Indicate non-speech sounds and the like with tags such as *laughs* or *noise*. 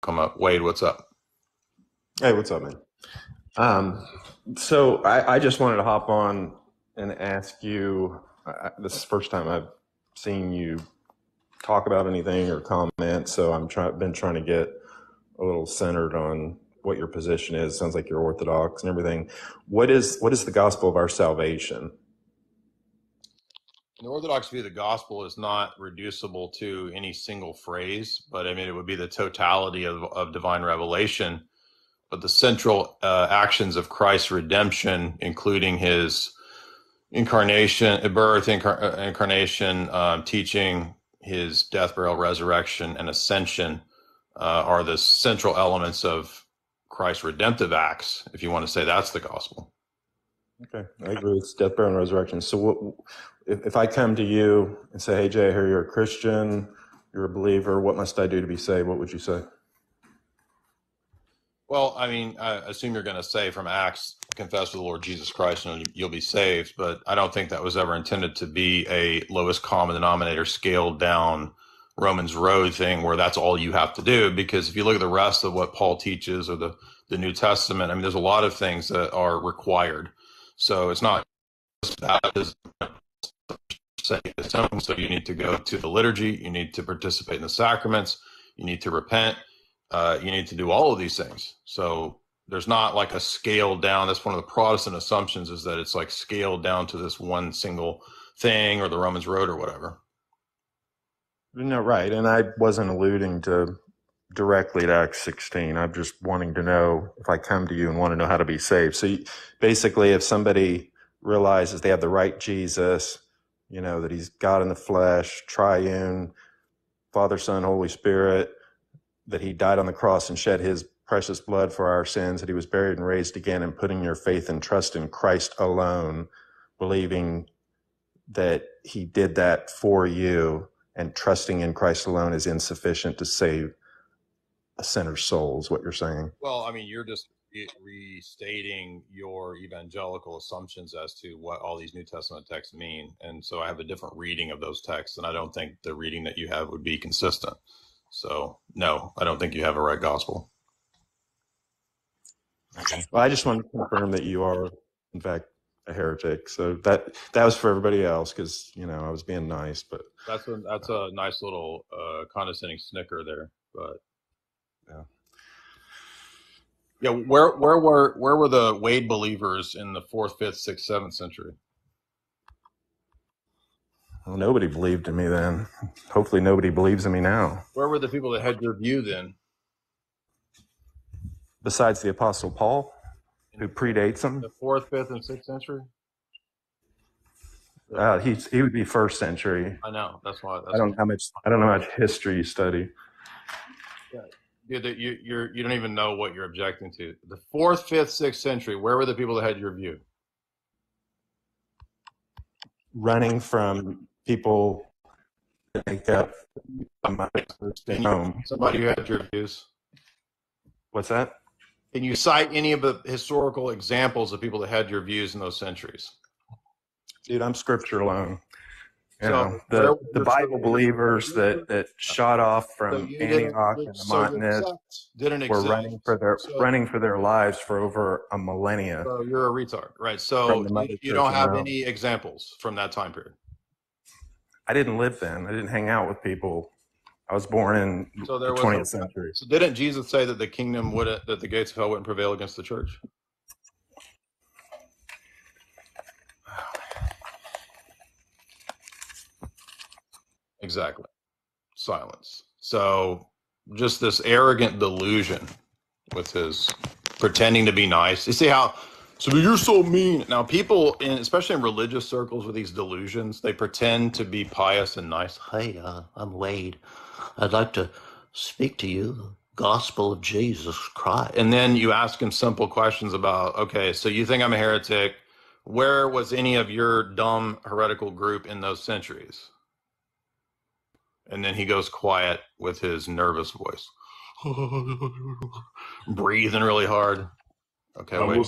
come up. Wade, what's up? Hey, what's up, man? Um, so I, I just wanted to hop on and ask you. I, this is the first time I've seen you talk about anything or comment, so I'm try, been trying to get a little centered on what your position is. Sounds like you're Orthodox and everything. What is what is the gospel of our salvation? The Orthodox view of the gospel is not reducible to any single phrase, but I mean, it would be the totality of, of divine revelation. But the central uh, actions of Christ's redemption, including his incarnation, birth, incar- uh, incarnation, um, teaching, his death, burial, resurrection, and ascension, uh, are the central elements of Christ's redemptive acts, if you want to say that's the gospel. Okay, I agree. It's death, burial, and resurrection. So, what, if, if I come to you and say, "Hey, Jay, I hear you're a Christian, you're a believer. What must I do to be saved?" What would you say? Well, I mean, I assume you're going to say from Acts, confess to the Lord Jesus Christ and you'll be saved. But I don't think that was ever intended to be a lowest common denominator scaled down Romans road thing where that's all you have to do. Because if you look at the rest of what Paul teaches or the, the New Testament, I mean, there's a lot of things that are required. So it's not just baptism, so you need to go to the liturgy, you need to participate in the sacraments, you need to repent uh, you need to do all of these things. So there's not like a scaled down. That's one of the Protestant assumptions is that it's like scaled down to this one single thing or the Romans road or whatever. No, right. And I wasn't alluding to directly to Acts 16. I'm just wanting to know if I come to you and want to know how to be saved. So you, basically, if somebody realizes they have the right Jesus, you know, that he's God in the flesh, triune, Father, Son, Holy Spirit, that he died on the cross and shed his precious blood for our sins, that he was buried and raised again, and putting your faith and trust in Christ alone, believing that he did that for you, and trusting in Christ alone is insufficient to save a sinner's soul, is what you're saying. Well, I mean, you're just restating your evangelical assumptions as to what all these New Testament texts mean. And so I have a different reading of those texts, and I don't think the reading that you have would be consistent. So, no, I don't think you have a right gospel. Okay. Well, I just want to confirm that you are, in fact, a heretic. So that that was for everybody else because you know I was being nice, but that's a that's a nice little uh, condescending snicker there. But yeah, yeah. Where where were where were the Wade believers in the fourth, fifth, sixth, seventh century? Well, nobody believed in me then. Hopefully, nobody believes in me now. Where were the people that had your view then? Besides the Apostle Paul, who predates him, the fourth, fifth, and sixth century. Uh, he he would be first century. I know. That's why. That's I don't know how much. I don't know how much history you study. Yeah. You, you, you're, you don't even know what you're objecting to. The fourth, fifth, sixth century. Where were the people that had your view? Running from people that make up home. Somebody who had your views. What's that? Can you cite any of the historical examples of people that had your views in those centuries? Dude, I'm scripture alone. You so know, the, the Bible believers that, that shot off from so Antioch and the Montanist were running for their so, running for their lives for over a millennia. So you're a retard, right? So you, you don't have any examples from that time period. I didn't live then. I didn't hang out with people. I was born in so there the 20th a, century. So didn't Jesus say that the kingdom wouldn't, that the gates of hell wouldn't prevail against the church? Exactly. Silence. So just this arrogant delusion with his pretending to be nice. You see how so you're so mean. Now, people, in, especially in religious circles with these delusions, they pretend to be pious and nice. Hey, uh, I'm Wade. I'd like to speak to you, gospel of Jesus Christ. And then you ask him simple questions about, okay, so you think I'm a heretic. Where was any of your dumb heretical group in those centuries? And then he goes quiet with his nervous voice, *laughs* breathing really hard. Okay, wait.